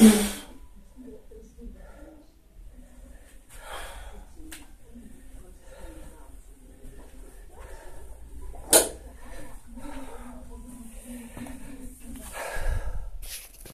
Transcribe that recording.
mm-hmm.